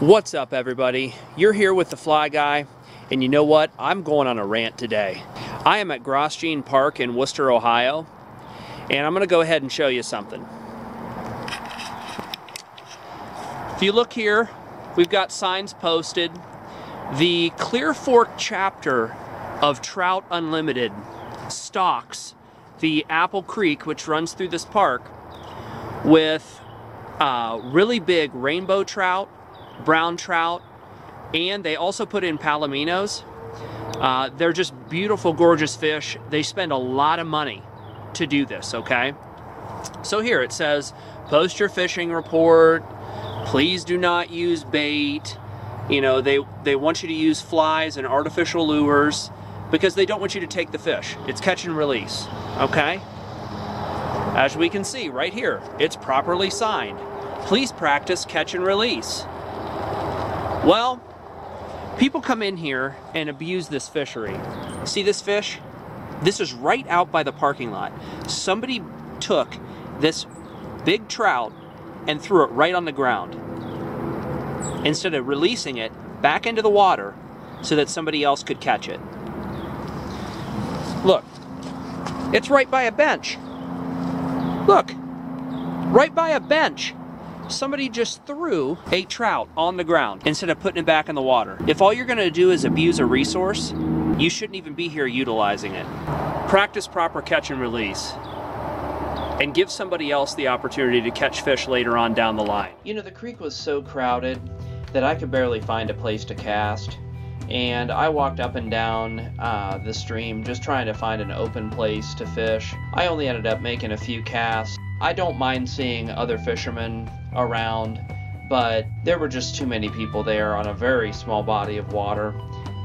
What's up, everybody? You're here with the Fly Guy, and you know what? I'm going on a rant today. I am at Grosjean Park in Wooster, Ohio, and I'm going to go ahead and show you something. If you look here, we've got signs posted. The Clear Fork chapter of Trout Unlimited stocks the Apple Creek, which runs through this park, with uh, really big rainbow trout, brown trout, and they also put in palominos. Uh, they're just beautiful, gorgeous fish. They spend a lot of money to do this, okay? So here it says, post your fishing report, please do not use bait. You know, they, they want you to use flies and artificial lures because they don't want you to take the fish. It's catch and release, okay? As we can see right here, it's properly signed. Please practice catch and release. Well, people come in here and abuse this fishery. See this fish? This is right out by the parking lot. Somebody took this big trout and threw it right on the ground instead of releasing it back into the water so that somebody else could catch it. Look, it's right by a bench. Look, right by a bench somebody just threw a trout on the ground instead of putting it back in the water. If all you're gonna do is abuse a resource, you shouldn't even be here utilizing it. Practice proper catch and release and give somebody else the opportunity to catch fish later on down the line. You know, the creek was so crowded that I could barely find a place to cast. And I walked up and down uh, the stream just trying to find an open place to fish. I only ended up making a few casts. I don't mind seeing other fishermen around, but there were just too many people there on a very small body of water,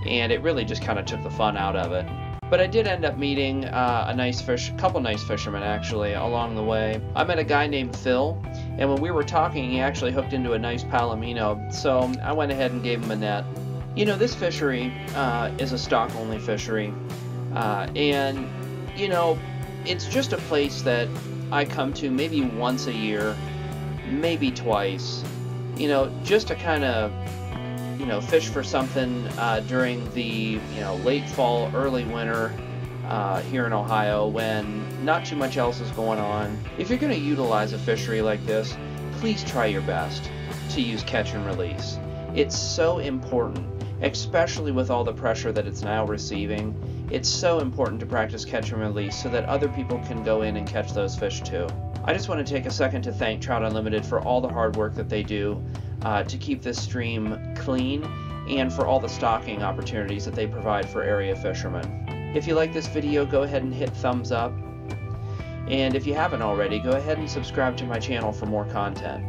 and it really just kind of took the fun out of it. But I did end up meeting uh, a nice fish, couple nice fishermen actually along the way. I met a guy named Phil, and when we were talking, he actually hooked into a nice palomino, so I went ahead and gave him a net. You know, this fishery uh, is a stock-only fishery, uh, and you know, it's just a place that I come to maybe once a year maybe twice. You know, just to kind of, you know, fish for something uh, during the, you know, late fall, early winter uh, here in Ohio when not too much else is going on. If you're going to utilize a fishery like this, please try your best to use catch and release. It's so important, especially with all the pressure that it's now receiving. It's so important to practice catch and release so that other people can go in and catch those fish too. I just want to take a second to thank Trout Unlimited for all the hard work that they do uh, to keep this stream clean and for all the stocking opportunities that they provide for area fishermen. If you like this video, go ahead and hit thumbs up. And if you haven't already, go ahead and subscribe to my channel for more content.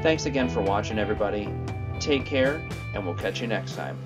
Thanks again for watching, everybody. Take care, and we'll catch you next time.